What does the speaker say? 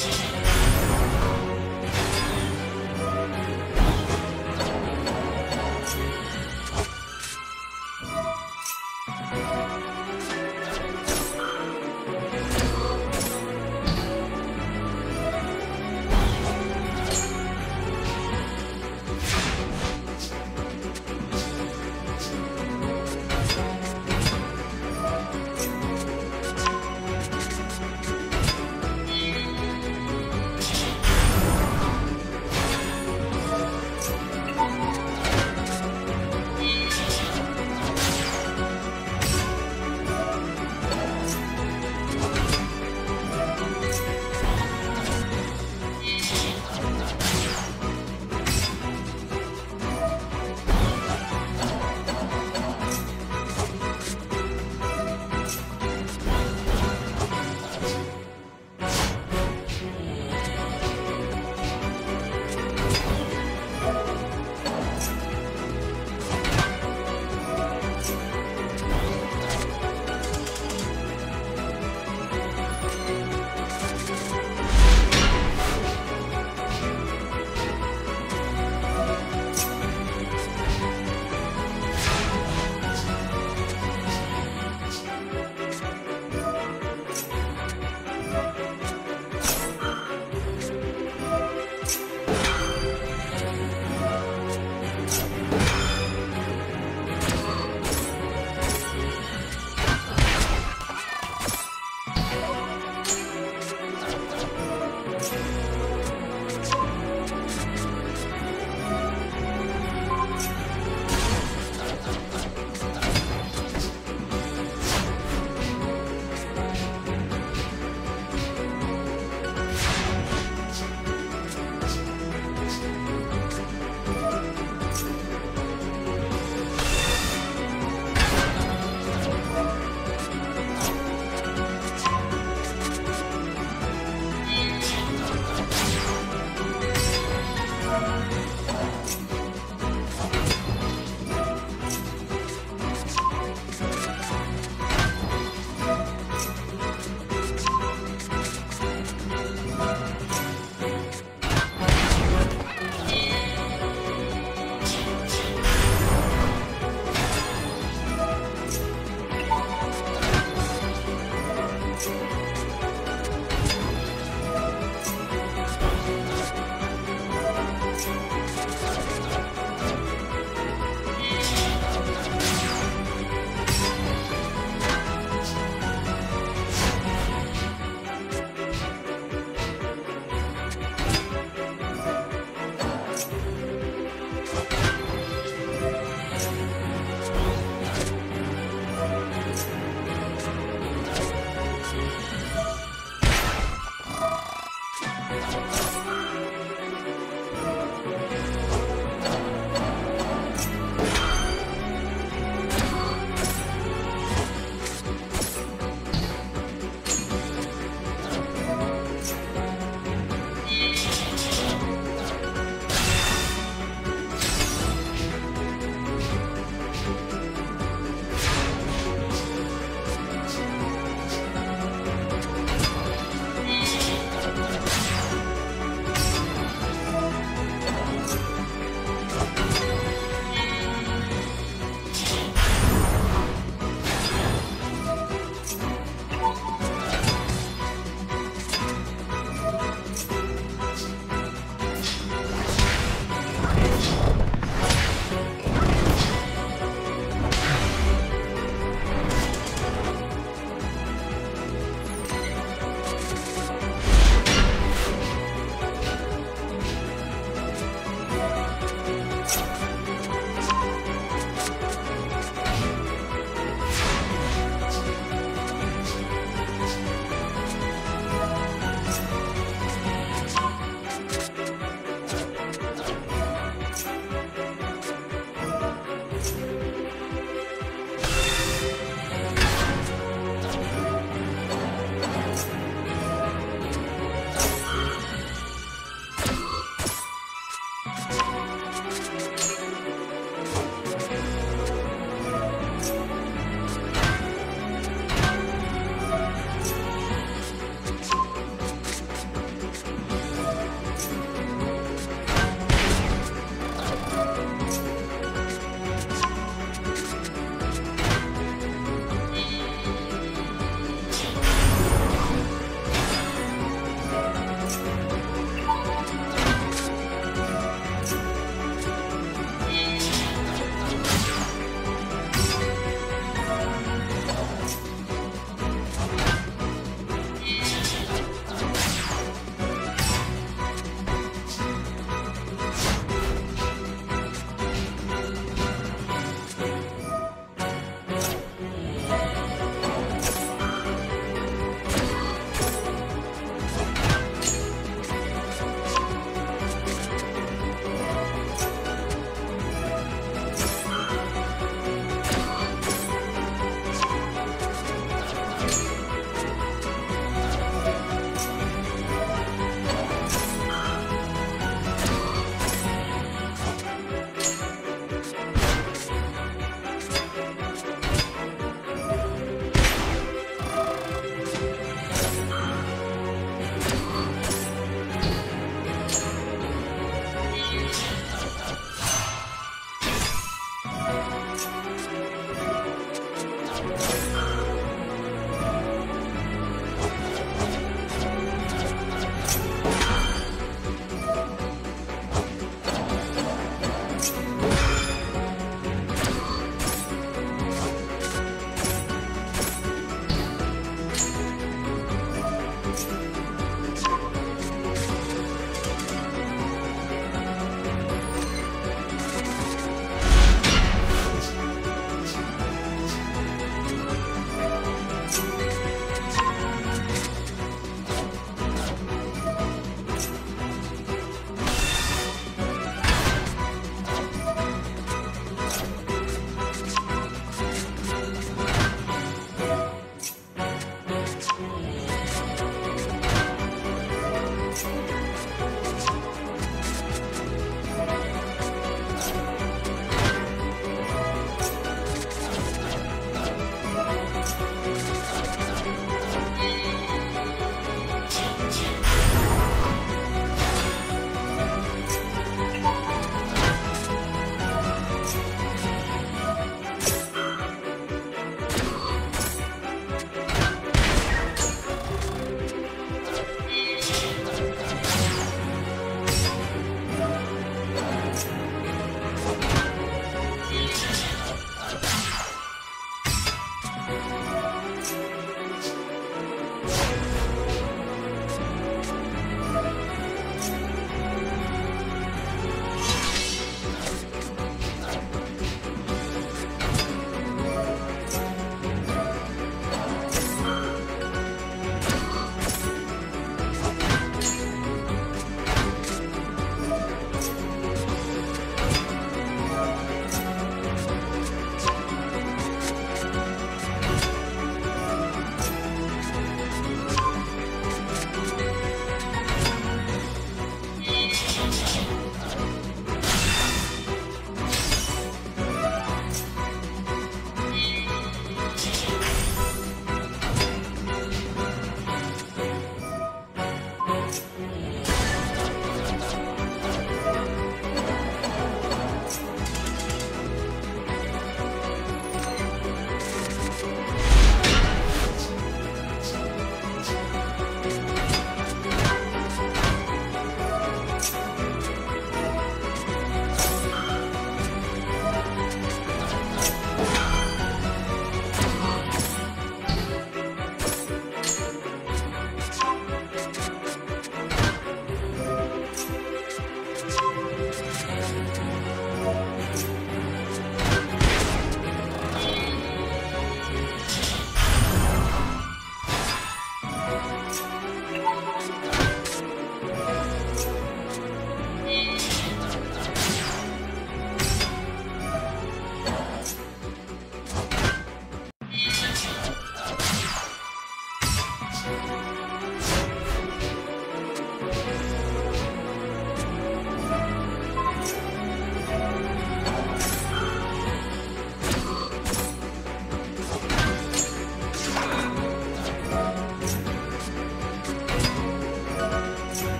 Thanks.